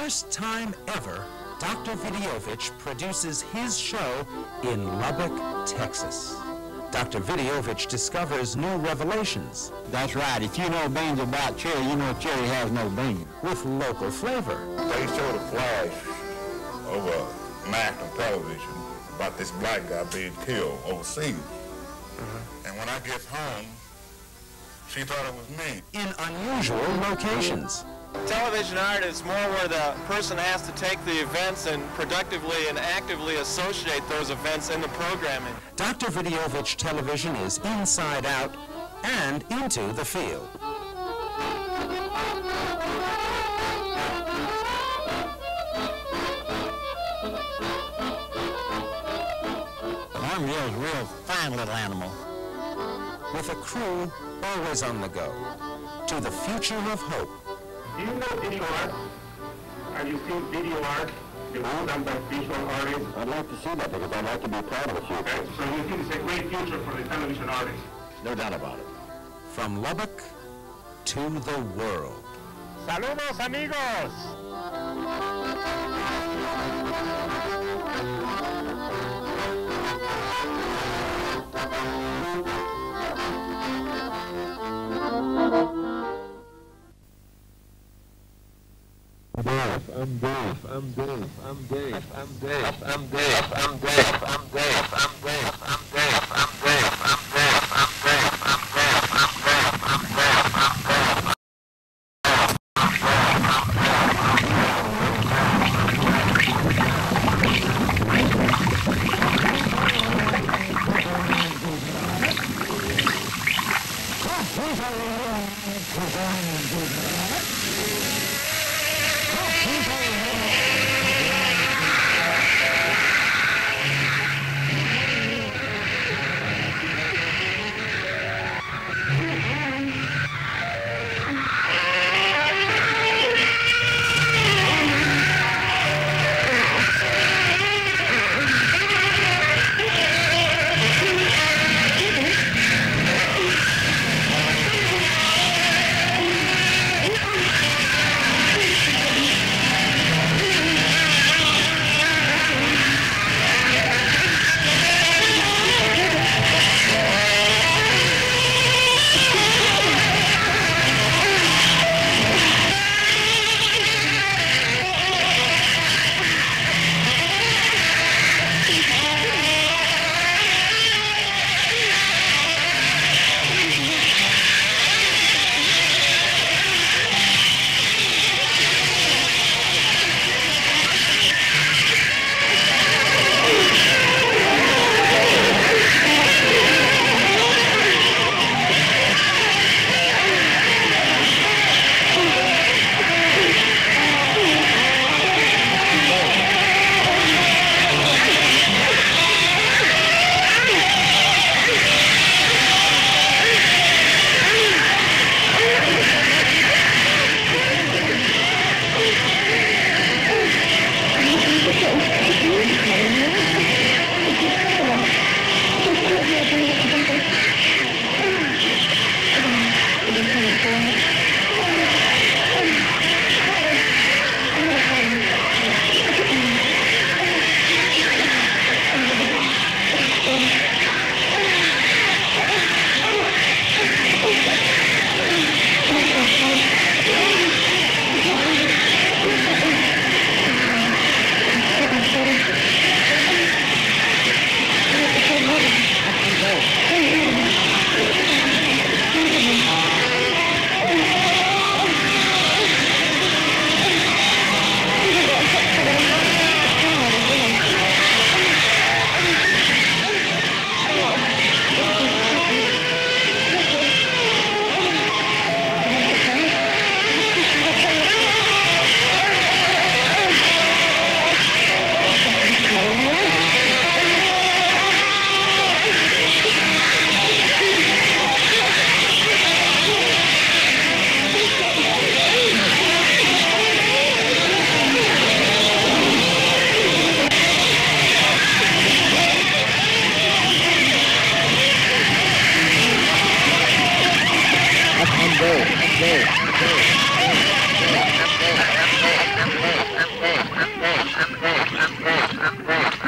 first time ever, Dr. Videovich produces his show in Lubbock, Texas. Dr. Videovich discovers new revelations That's right. If you know beans about cherry, you know cherry has no bean. with local flavor. They showed a flash over national television about this black guy being killed overseas. Uh-huh. And when I get home, she thought it was me. in unusual locations. Television art is more where the person has to take the events and productively and actively associate those events in the programming. Dr. Videovich television is inside out and into the field. Armadillo's a real fine little animal. With a crew always on the go. To the future of hope. Do you know video art? Have you seen video art? The one done by visual artists? I'd like to see that because I'd like to be part of the Okay, future. so you think it's a great future for the television artists? No doubt about it. From Lubbock to the world. Saludos, amigos! Dave, I'm Dave, I'm Dave, I'm Dave, I'm Dave, I'm Dave, I'm Dave, I'm Dave, I'm Dave, I'm Dave, I'm Dave, I'm Dave, I'm Dave, I'm Dave, I'm Dave, I'm Dave, Thank you. I'm there. I'm there. I'm there. I'm there. I'm there. I'm there. I'm there. I'm there. I'm there. I'm there. I'm there. I'm there.